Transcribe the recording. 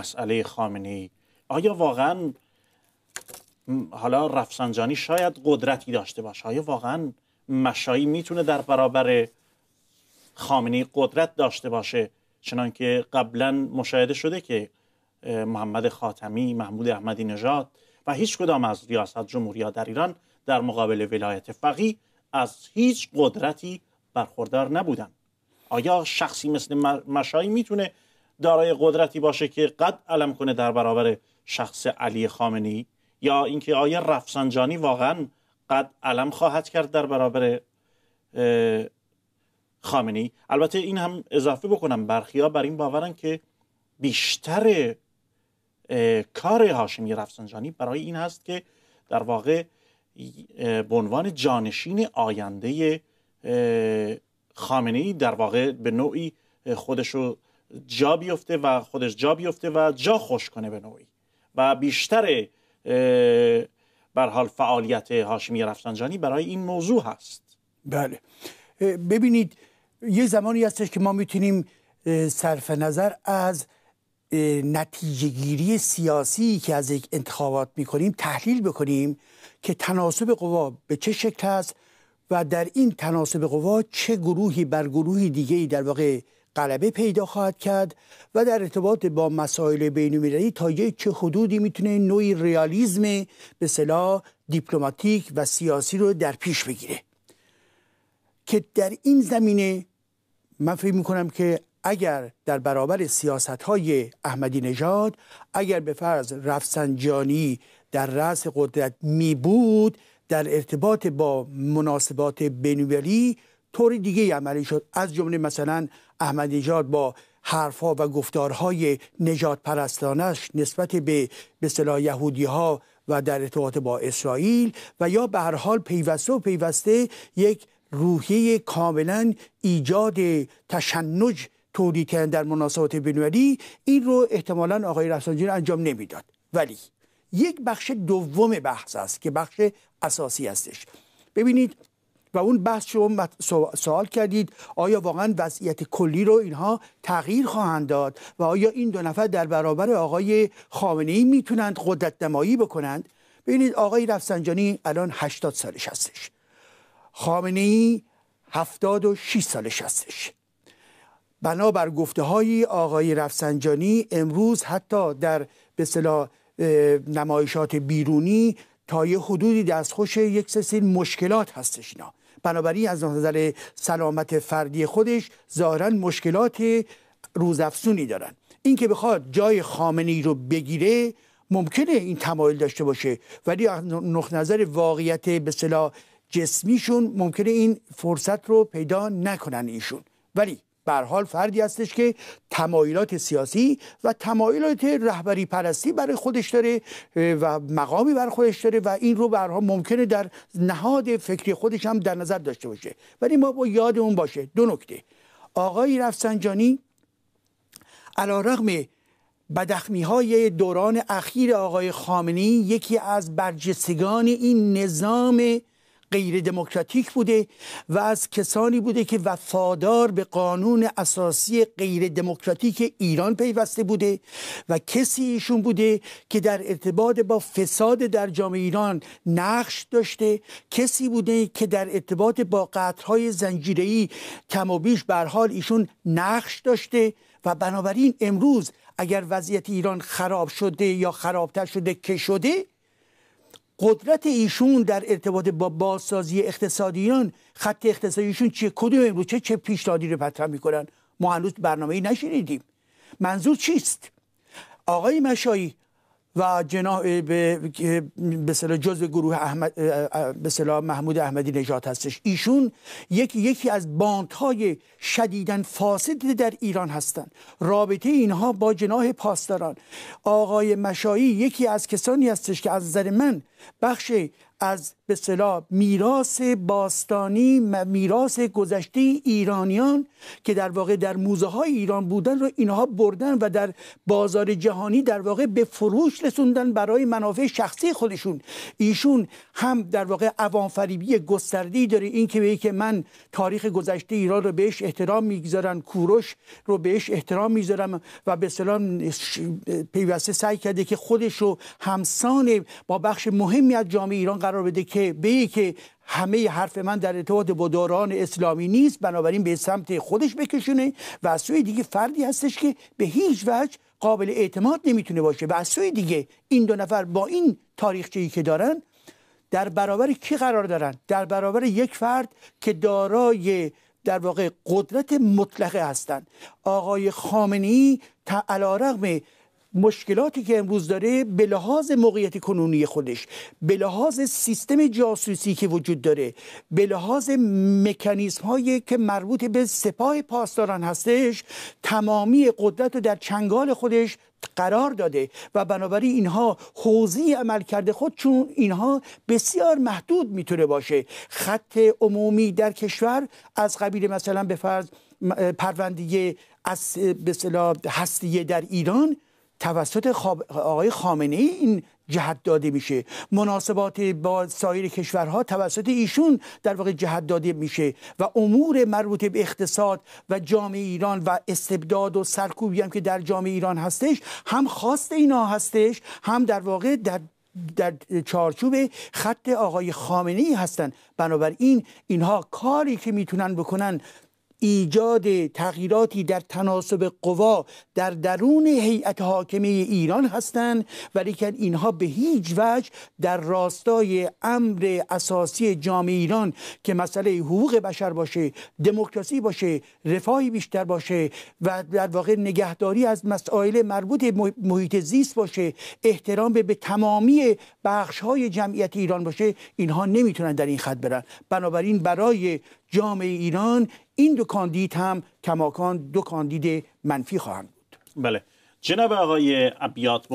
مسئله خامنه آیا واقعا حالا رفسنجانی شاید قدرتی داشته باشه. آیا واقعا مشایی می‌تونه در برابر خامنه قدرت داشته باشه؟ چنانکه قبلا مشاهده شده که محمد خاتمی محمود احمدی نژاد و هیچ کدام از ریاست جمهوری در ایران در مقابل ولایت فقیه از هیچ قدرتی برخوردار نبودن آیا شخصی مثل مشایی می‌تونه دارای قدرتی باشه که قد علم کنه در برابر شخص علی خامنی یا اینکه آیا رفسنجانی واقعا قد علم خواهد کرد در برابر خامنی البته این هم اضافه بکنم برخیا بر این باورن که بیشتر کار هاشمی رفسنجانی برای این هست که در واقع به عنوان جانشین آینده خامنه ای در واقع به نوعی خودشو جا بیفته و خودش جا بیفته و جا خوش کنه به نوعی. و بیشتر بر حال فعالیت هاشمی رفسنجانی برای این موضوع هست. بله. ببینید یه زمانی هستش که ما می‌تونیم صرف نظر از نتیجه گیری سیاسی که از یک انتخابات می‌کنیم تحلیل بکنیم که تناسب قوا به چه شکل است و در این تناسب قوا چه گروهی بر گروهی دیگه در واقع غلبه پیدا خواهد کرد و در ارتباط با مسائل بین تا یک چه حدودی می‌تونه نوعی ریالیزم به صلاح دیپلماتیک و سیاسی رو در پیش بگیره. که در این زمینه من فکر می‌کنم که اگر در برابر سیاست های احمدی نژاد اگر به فرض رفسنجانی در رأس قدرت می بود در ارتباط با مناسبات بینویلی طوری دیگه عملی شد. از جمله مثلا احمد نژاد با حرفها و گفتارهای نجات پرستانش نسبت به به یهودی ها و در ارتباط با اسرائیل و یا به هر حال پیوسته و پیوسته یک روحیه کاملا ایجاد تشنج تولید کردن در مناسبات بینوری این رو احتمالا آقای رفسنجانی انجام نمی‌داد. ولی یک بخش دوم بحث است که بخش اساسی هستش. ببینید و اون بحث شما سوال کردید آیا واقعا وضعیت کلی رو اینها تغییر خواهند داد و آیا این دو نفر در برابر آقای خامنه ای می‌تونند قدرت نمایی بکنند؟ ببینید آقای رفسنجانی الان 80 سالش هستش. خامنه ای 76 سالش هستش. بنابر گفته های آقای رفسنجانی امروز حتی در به نمایشات بیرونی تا یه حدودی دستخوش یک سری مشکلات هستش اینا. بنابراین از نظر سلامت فردی خودش ظاهرا مشکلات روزافزونی دارن. این که بخواد جای خامنه رو بگیره ممکنه این تمایل داشته باشه. ولی از نقطه نظر واقعیت به صلاح جسمیشون ممکنه این فرصت رو پیدا نکنن ایشون. ولی به حال فردی هستش که تمایلات سیاسی و تمایلات رهبری پرستی برای خودش داره و مقامی برای خودش داره و این رو به ممکنه در نهاد فکری خودش هم در نظر داشته باشه. ولی ما با یاد اون باشه. دو نکته. آقای رفسنجانی علا رغم بدخمی های دوران اخیر آقای خامنی یکی از برجستگان این نظام غیر دموکراتیک بوده و از کسانی بوده که وفادار به قانون اساسی غیر دموکراتیک ایران پیوسته بوده و کسی ایشون بوده که در ارتباط با فساد در جامعه ایران نقش داشته کسی بوده که در ارتباط با قطرهای زنجیره‌ای کم و بیش حال ایشون نقش داشته و بنابراین امروز اگر وضعیت ایران خراب شده یا خرابتر شده که شده؟ قدرت ایشون در ارتباط با بازسازی اقتصادیان خط اقتصادیشون چه کدوم امروز چه چه پیشنهادی رو مطرح می‌کنن؟ ما هنوز برنامه ای نشنیدیم. منظور چیست؟ آقای مشایی و جناب به به جزء گروه احمد به محمود احمدی نژاد هستش. ایشون یکی یکی از باندهای شدیدن فاسد در ایران هستند. رابطه اینها با جناه پاسداران. آقای مشایی یکی از کسانی هستش که از نظر من بخش از به صلاح میراث باستانی میراث گذشته ایرانیان که در واقع در موزه های ایران بودن رو اینها بردن و در بازار جهانی در واقع به فروش رسوندن برای منافع شخصی خودشون. ایشون هم در واقع عوام فریبی داره. این که که من تاریخ گذشته ایران رو بهش احترام می‌گذارن کوروش رو بهش احترام می‌ذارم و به اصطلاح پیوسته سعی کرده که خودش رو همسان با بخش مهمی از جامعه ایران قرار بده که به که همه حرف من در ارتباط با دوران اسلامی نیست بنابراین به سمت خودش بکشونه و از سوی دیگه فردی هستش که به هیچ وجه قابل اعتماد نمی‌تونه باشه. و از سوی دیگه این دو نفر با این تاریخچه‌ای که دارن در برابر کی قرار دارن؟ در برابر یک فرد که دارای در واقع قدرت مطلقه هستند آقای خامنی علیرغم مشکلاتی که امروز داره به لحاظ موقعیت کنونی خودش به لحاظ سیستم جاسوسی که وجود داره به لحاظ مکانیزم هایی که مربوط به سپاه پاسداران هستش تمامی قدرت رو در چنگال خودش قرار داده و بنابراین اینها حوزی عمل کرده خود چون اینها بسیار محدود می‌تونه باشه. خط عمومی در کشور از قبیل مثلا به فرض پرونده از به هستیه در ایران توسط آقای خامنه ای این جهت داده میشه. مناسبات با سایر کشورها توسط ایشون در واقع جهت داده میشه و امور مربوط به اقتصاد و جامعه ایران و استبداد و سرکوبی هم که در جامعه ایران هستش هم خواست اینا هستش هم در واقع در در چارچوب خط آقای خامنه ای هستند بنابراین اینها کاری که می‌تونن بکنن ایجاد تغییراتی در تناسب قوا در درون هیئت حاکمه ایران هستند ولیکن اینها به هیچ وجه در راستای امر اساسی جامعه ایران که مسئله حقوق بشر باشه دموکراسی باشه رفاهی بیشتر باشه و در واقع نگهداری از مسائل مربوط محیط زیست باشه احترام به, به تمامی بخش های جمعیت ایران باشه اینها نمی‌تونن در این خط برن. بنابراین برای جامعه ایران این دو کاندید هم کماکان دو کاندید منفی خواهند بود. بله. جناب آقای ابیات